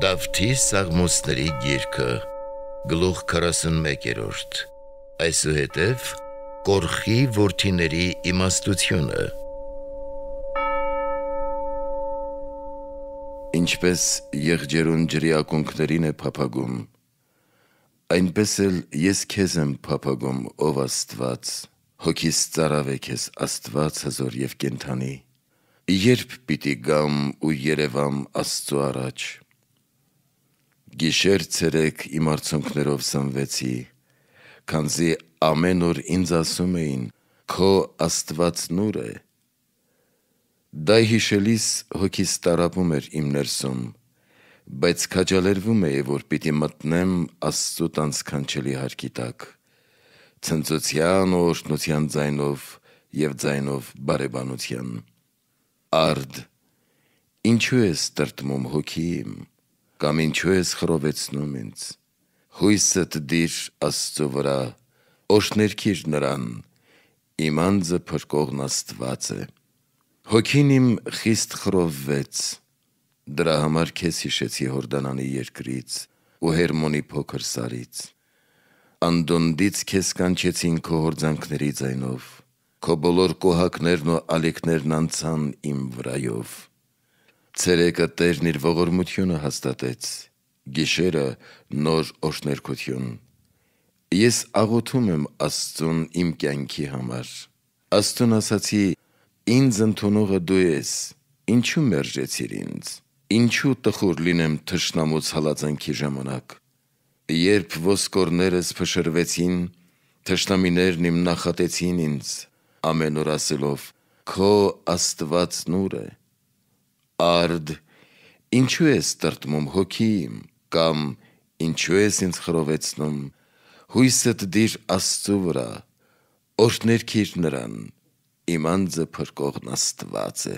Դավթի սաղմոսների գիրքը Գլուխ 41-րդ Այսուհետև Կորխի որդիների իմաստությունը Ինչպես եղջերուն ջրի ակունքներին է փափագում այնպես էլ ես քեզ եմ փափագում ով Աստված հոգիս ծարավ է քեզ Աստված հզոր եւ կենթանի Երբ պիտի գամ ու երևամ Աստծո առաջ Գիշեր ցերեկ իմ արցունքներով սնվեցի, քանզի ամեն օր ինձ ասում էին. Քո Աստվածն ուր է։ Դա հիշելիս հոգիս տարապում էր իմ ներսում, բայց քաջալերվում էի, որ պիտի մտնեմ Աստծո տան սքանչելի հարկի տակ, ցնծության ու օրհնության ձայնով եւ ձայնով բարեբանության։ Արդ, ինչու ես տրտմում հոգի իմ կամ ինչու ես խռովեցնում ինձ։ Հույսդ դիր Աստծո վրա, օրհներքիր նրան, իմ անձը փրկողն Աստված է։ Հոգին իմ խիստ խռովվեց, դրա համար քեզ հիշեցի Հորդանանի երկրից ու Հերմոնի փոքր սարից։ Անդոնդից քեզ կանչեցին քո հորձանքների ձայնով, քո բոլոր կոհակներն ու ալիքներն անցան իմ վրայով Ցերեկը Տերն իր ողորմությունը հաստատեց, գիշերը նոր օրհներկություն։ Ես աղոթում եմ Աստծուն իմ կյանքի համար։ Աստծուն ասացի. Ինձ ընդունողը դու ես, ինչու մերժեցիր ինձ։ Ինչու տխուր լինեմ թշնամուց հալածանքի ժամանակ։ Երբ ոսկորներս փշրվեցին, թշնամիներն իմ նախատեցին ինձ, ամեն օր ասելով. Քո Աստվածն ուր է Արդ, ինչու ես տրտմում հոգի իմ, կամ ինչու ես ինձ խռովեցնում, հույսդ դիր Աստծո վրա, օրհներքիր նրան, իմ անձը փրկողն Աստված է։